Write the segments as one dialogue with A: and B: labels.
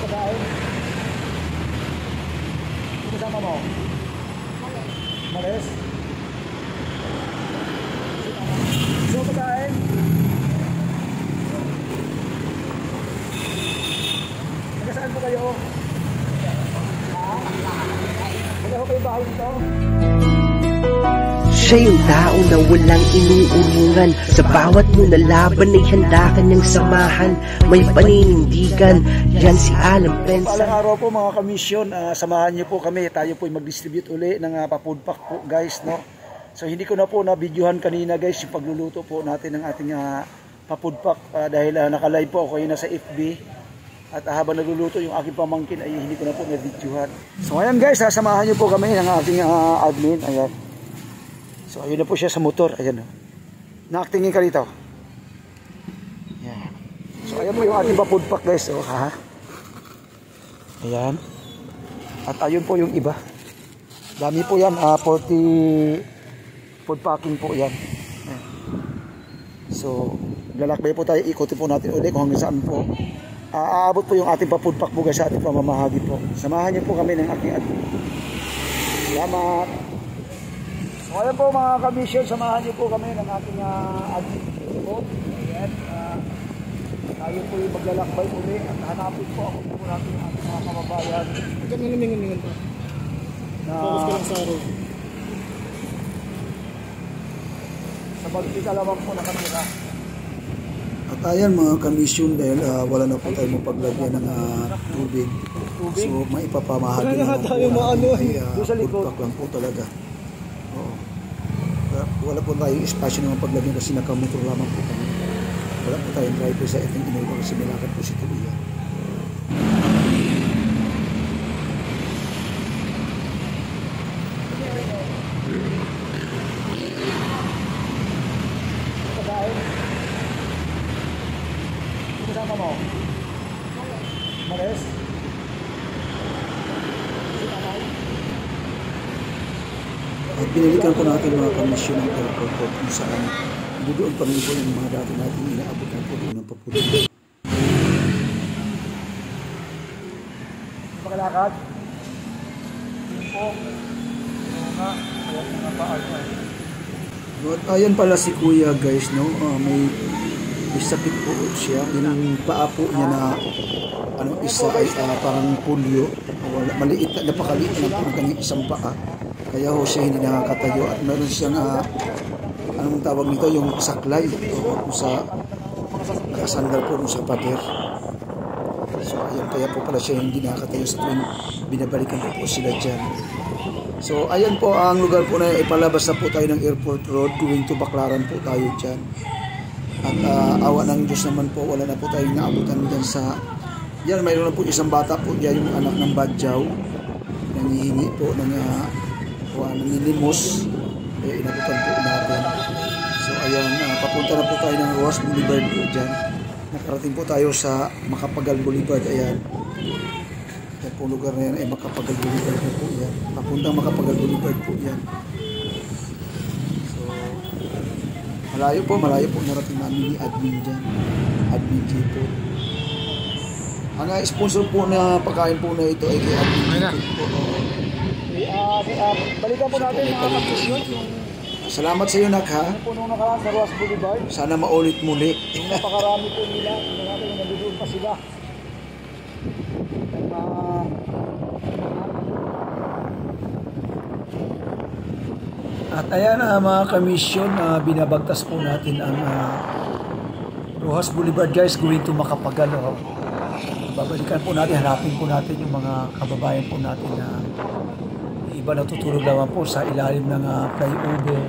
A: Pagkain. Ano kasama mo? So, pagkain. Taga saan po kayo? Ha? Wala ko kayo bahay dito?
B: Siya yung tao na walang inuurungan Sa bawat mo na ay handa kanyang samahan May paninindigan, yan si Alan Pensa
A: araw po mga kamisyon, ah, samahan niyo po kami. Tayo po mag-distribute uli ng uh, pafood pack po guys. No? So hindi ko na po na-videohan kanina guys yung pagluluto po natin ng ating uh, pafood pack ah, dahil uh, naka-live po ako yun sa FB. At ah, habang nagluluto yung aking pamangkin ay hindi ko na po na-videohan. So ayan guys, sasamahan niyo po kami ng ating ah, admin. Ayan. So ayun na po siya sa motor. Ayan. oh. Na-actingin ka dito. Ayan. So ayan po yung ating pafood pack guys. Oh, ha? Ayan. At ayun po yung iba. Dami po yan. ah 40 food packing po yan. Ayan. So, lalakbay po tayo. Ikutin po natin ulit kung hanggang saan po. Aabot po yung ating pa-food pack po guys sa ating pamamahagi po. Samahan niyo po kami ng aking at Salamat. So, ayan po mga kamisyon. Samahan niyo po kami ng ating uh, admin po. Ayan. ah, tayo po yung maglalakbay uli at hanapin po ako po natin ang ating mga kababayan
C: Huwag kang nalingan-lingan pa.
A: na
C: Focus ka lang sa araw.
A: sa pagkikalaman po nakatira.
D: At ayan mga kamisyon dahil ah, wala na po tayo mapaglagyan ng ah, tubig. So maipapamahagi
C: Wala na
D: naman po
C: tayo maano
D: ay
C: eh.
D: uh,
A: Doon sa likod.
D: lang po talaga. Wala, po tayong espasyo naman paglagyan kasi nakamotor lamang po kami. Wala po tayong driver sa iting Innova kasi nilakad po si Tulia. At binalikan po natin mga kamisyon ng airport po kung saan doon rin po yung mga dati natin inaabutan po doon ng papulit.
A: Pakalakad? Po. Oo nga. Ayan mga paan mo eh.
D: At ayan pala si Kuya guys, no? Ah, may, may sakit po siya. Yung paa po niya na ano isa ay ah, parang polio. Wala, maliit, na- napakaliit na po ng kanyang isang paa. Kaya ho siya hindi nakakatayo at meron siyang ah, anong tawag nito, yung saklay o kung sa nakasandal po dun sa pader. So ayan kaya po pala siya hindi nakakatayo sa tuwing binabalikan po po sila dyan. So ayan po ang lugar po na ipalabas na po tayo ng airport road going to Baclaran po tayo dyan. At ah, awa ng Diyos naman po wala na po tayong naabutan dyan sa yan mayroon na po isang bata po dyan yung anak ng Badjaw nangihingi po ng uh, nangilimos kaya inabutan po natin. So ayan ah, papunta na po tayo ng Roas Boulevard po dyan. Nakarating po tayo sa Makapagal Boulevard ayan. Yan po lugar na yan ay Makapagal Boulevard po yan. Papuntang Makapagal Boulevard po yan. So, malayo po, malayo po narating namin ni admin dyan. Admin G po. Ang sponsor po na pagkain po na ito ay kay admin G po. Oo.
A: Ah, ah, balikan po natin mga kamisyon. Yung
D: Salamat sa iyo, Nak, ha?
A: po nung nakaraan sa Ross Boulevard.
D: Sana maulit muli.
A: Yung napakarami po nila. Tingnan natin kung nandoon pa sila. At, ah,
D: At ayan ah, mga kamisyon, ah, binabagtas po natin ang uh, Rojas Boulevard guys going to Makapagal. Oh. Babalikan po natin, hanapin po natin yung mga kababayan po natin na iba natutulog naman po sa ilalim ng ah, flyover.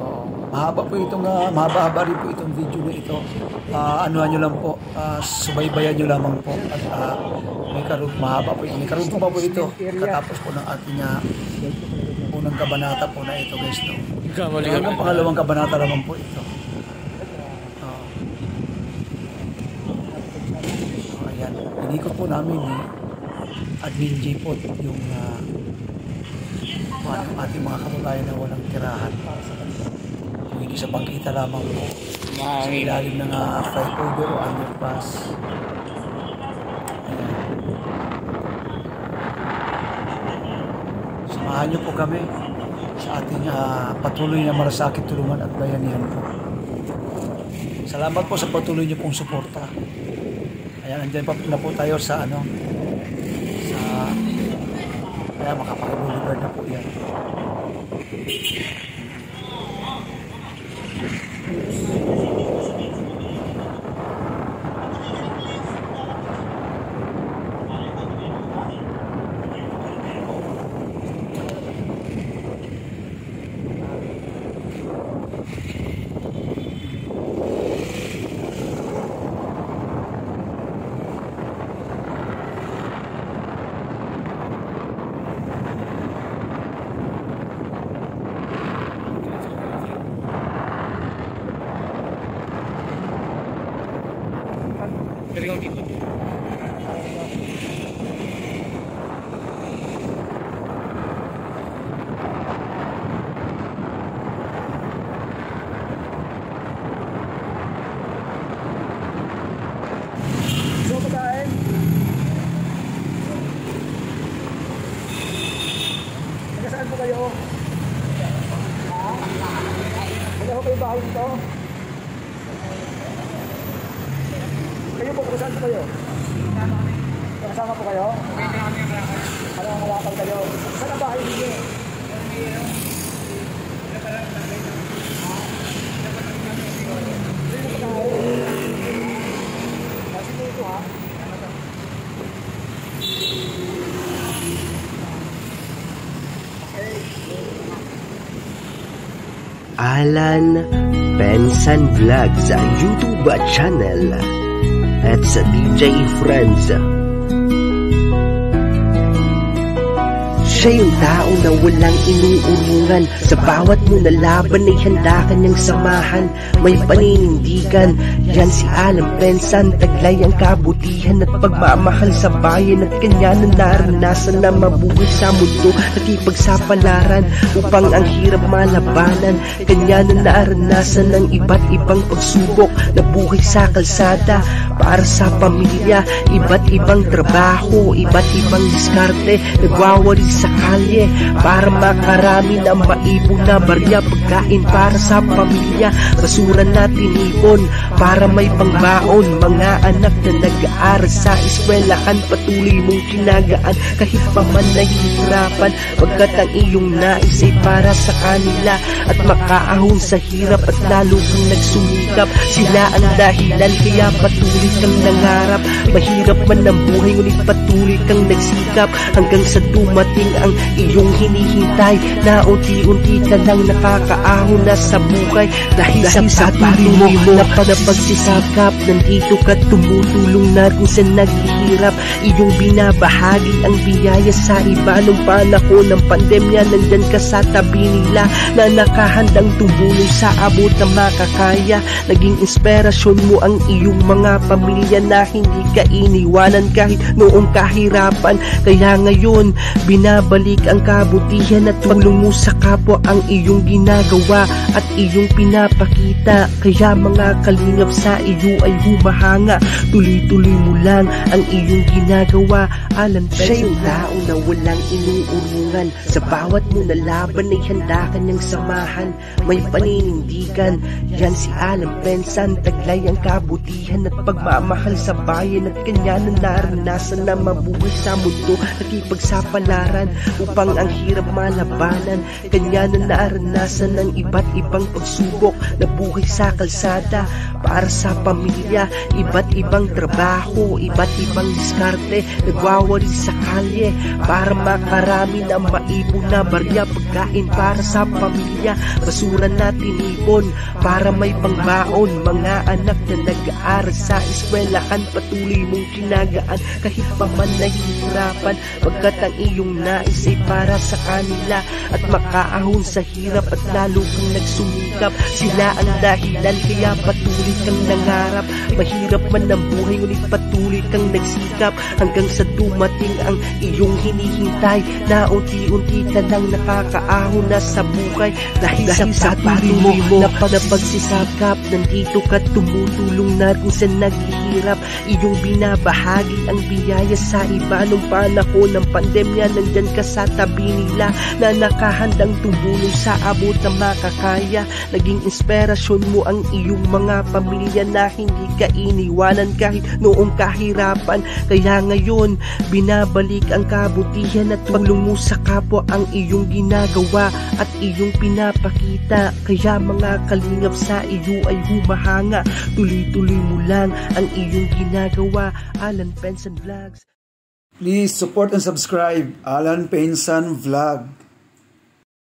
D: Oh, mahaba po itong, ah, mahaba-haba rin po itong video na ito. Ah, anuhan nyo lang po, ah, subaybayan nyo lamang po. At ah, may karug, mahaba po ito. May karugtong pa po ito. Katapos po ng ating ah, unang kabanata po na ito guys. No? Hanggang pangalawang kabanata naman po ito. Oh. Ayan. Inikot po namin ni Admin J po yung uh, ano yung ating mga kababayan na walang tirahan. Kung hindi sa bangkita lamang po sa ilalim ng uh, flyover o underpass. Ayan. Samahan niyo po kami sa ating ah, patuloy na marasakit tulungan at bayanihan po. Salamat po sa patuloy niyo pong suporta. Ayan, andyan pa na po tayo sa ano, kaya makapag-boulevard na po yan.
C: Pero ikaw
A: So, pagkain. Taga saan po kayo? Wala ko kayo bahay dito? Kayo po, kung saan po kayo? Kasama po kayo? Ano ang malakal kayo? Saan ang bahay ninyo?
B: Alan Benson Vlog sa YouTube channel at sa DJ Friends. Siya yung tao na walang inuurungan Sa bawat mo na laban ay handa kanyang samahan. May paninindigan. Yan si Alan Bensan Taglay ang kabutihan at pagmamahal sa bayan At kanya na naranasan na mabuhay sa mundo. Nakipagsapalaran upang ang hirap malabanan. Kanya na naranasan ng iba't ibang pagsubok Na buhay sa kalsada. Para sa pamilya Iba't ibang trabaho, iba't ibang diskarte. Nagwawari sa kalye para makarami ng maibong na barya Pagkain para sa pamilya, basura na tinipon Para may pangbaon, mga anak na nag-aaral sa eskwelahan Patuloy mong tinagaan. Kahit pa man nahihirapan Pagkat ang iyong nais ay para sa kanila. At makaahon sa hirap at lalo kang nagsumikap. Sila ang dahilan kaya patuloy kang nangarap. Mahirap man ang buhay ngunit patuloy kang nagsikap. Hanggang sa dumating ang iyong hinihintay Na unti-unti ka lang nakakaahon na sa buhay Dahil, Dahil sa patuloy mo na pagsisikap Nandito ka tumutulong na kung sa naghihirap. Iyong binabahagi ang biyaya sa iba. Nung panahon ng pandemya Nandyan ka sa tabi nila Na nakahandang tumulong sa abot na makakaya. Naging inspirasyon mo ang iyong mga pamilya Na hindi ka iniwanan kahit noong kahirapan. Kaya ngayon binabalik ang kabutihan at tulong mo sa kapwa ang iyong ginagawa At iyong pinapakita. Kaya mga kalingap sa iyo ay humahanga. Tuloy-tuloy mo lang ang iyong ginagawa. Alan Siya yung tao na walang inuurungan Sa bawat mo na laban ay handa kanyang samahan. May paninindigan. Yan si Alan Bensan. Taglay ang kabutihan at pagmamahal sa bayan At kanya na naranasan na mabuhay sa mundo. Nakipagsapalaran upang ang hirap malabanan. Kanya na naranasan ng iba't ibang pagsubok Na buhay sa kalsada para sa pamilya Iba't ibang trabaho, iba't ibang diskarte Nagwawari sa kalye para makarami ng maibong na barya Pagkain para sa pamilya, basura na tinipon Para may pangbaon, mga anak na nag-aaral sa eskwelahan Patuloy mong kinagaan kahit pa man nahihirapan Pagkat ang iyong nais ay para sa kanila At makaahon sa hirap at lalo kang nagsumikap Sila ang dahilan kaya patuloy kang nangarap. Mahirap man ang buhay ngunit patuloy kang nagsikap. Hanggang sa dumating ang iyong hinihintay Na unti-unti ka lang nakakaahon na sa buhay. Dahil, sa patuloy mo na pagsisikap Nandito ka tumutulong na rin sa naghihirap. Iyong binabahagi ang biyaya sa iba. Nung panahon ng pandemya Nandyan ka sa tabi nila Na nakahandang tumulong sa abot na makakaya. Naging inspirasyon mo ang iyong mga pamilya Na hindi ka iniwanan kahit noong kahirapan. Kaya ngayon binabalik ang kabutihan At mo sa kapwa ang iyong ginagawa At iyong pinapakita. Kaya mga kalingap sa iyo ay humahanga. Tuloy-tuloy mo lang ang iyong ginagawa. Alan Penson Vlogs.
D: Please support and subscribe. Alan Pensan Vlog.